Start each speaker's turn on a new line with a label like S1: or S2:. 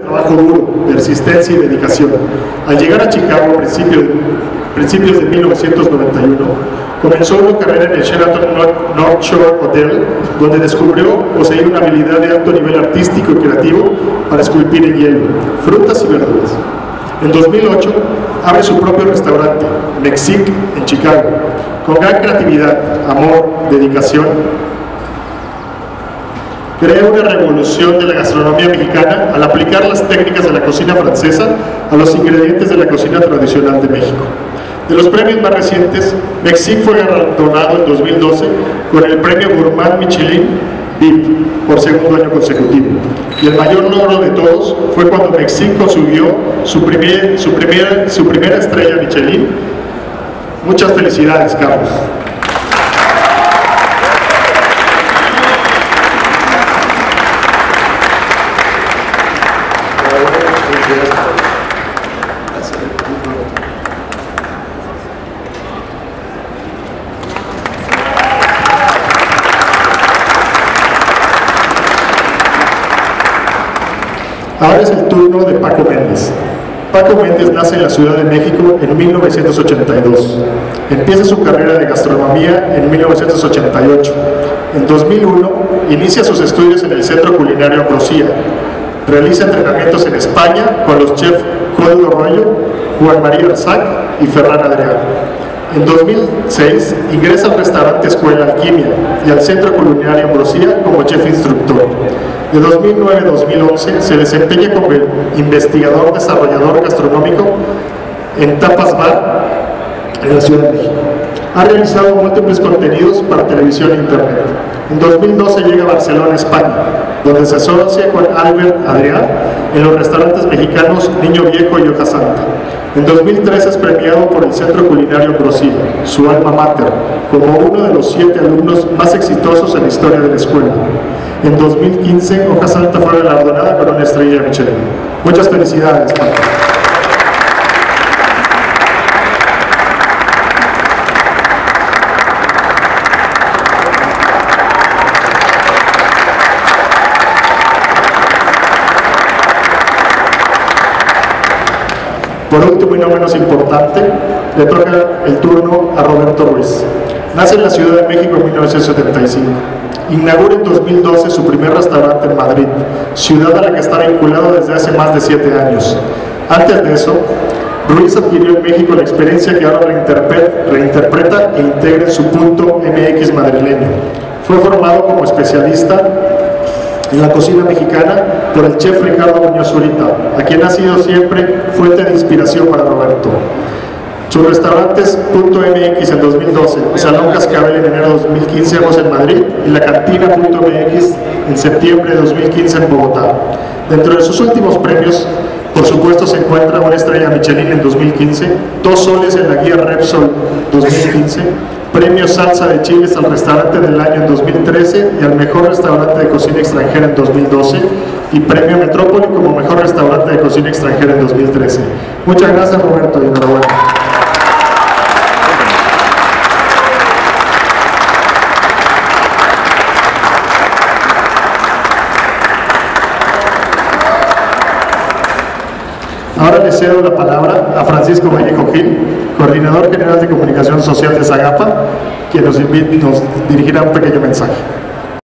S1: Trabajo duro, persistencia y dedicación. Al llegar a Chicago a principios, de 1991, comenzó una carrera en el Sheraton North Shore Hotel, donde descubrió poseer una habilidad de alto nivel artístico y creativo para esculpir en hielo, frutas y verduras. En 2008 abre su propio restaurante, Mexic, en Chicago. Con gran creatividad, amor, dedicación, crea una revolución de la gastronomía mexicana al aplicar las técnicas de la cocina francesa a los ingredientes de la cocina tradicional de México. De los premios más recientes, Mexic fue galardonado en 2012 con el premio Gourmand Michelin VIP por segundo año consecutivo. Y el mayor logro de todos fue cuando Mexic consiguió su, primer, su, primera, su primera estrella Michelin. Muchas felicidades, Carlos. Ahora es el turno de Paco Méndez. Paco Méndez nace en la Ciudad de México en 1982. Empieza su carrera de gastronomía en 1988. En 2001 inicia sus estudios en el Centro Culinario Ambrosía. Realiza entrenamientos en España con los chefs Código Rollo, Juan María Arzac y Ferran Adrián. En 2006 ingresa al restaurante Escuela Alquimia y al Centro Culinario Ambrosía como chef instructor. De 2009 a 2011 se desempeña como investigador desarrollador gastronómico en Tapas Bar en la Ciudad de México. Ha realizado múltiples contenidos para televisión e internet. En 2012 llega a Barcelona, España, donde se asocia con Albert Adrián en los restaurantes mexicanos Niño Viejo y Hoja Santa. En 2013 es premiado por el Centro Culinario Brasil, su alma mater, como uno de los siete alumnos más exitosos en la historia de la escuela. En 2015, Hoja Santa fue galardonada con una estrella Michelin. Muchas felicidades, Paco. Por último y no menos importante, le toca el turno a Roberto Ruiz. Nace en la Ciudad de México en 1975. Inaugura en 2012 su primer restaurante en Madrid, ciudad a la que está vinculado desde hace más de siete años. Antes de eso, Ruiz adquirió en México la experiencia que ahora reinterpreta e integra en su punto MX madrileño. Fue formado como especialista en la cocina mexicana por el chef Ricardo Muñoz Zurita, a quien ha sido siempre fuente de inspiración para Roberto. Sus restaurantes .mx en 2012, Salón Cascabel en enero de 2015 en Madrid y la Cantina.mx en septiembre de 2015 en Bogotá. Dentro de sus últimos premios, por supuesto se encuentra una estrella Michelin en 2015, dos soles en la guía Repsol 2015, premio Salsa de Chiles al restaurante del año en 2013 y al mejor restaurante de cocina extranjera en 2012 y premio Metrópoli como mejor restaurante de cocina extranjera en 2013. Muchas gracias Roberto y enhorabuena. Ahora cedo la palabra a Francisco Vallejo Gil, coordinador general de comunicación social de Zagapa, quien nos, nos dirigirá un pequeño mensaje.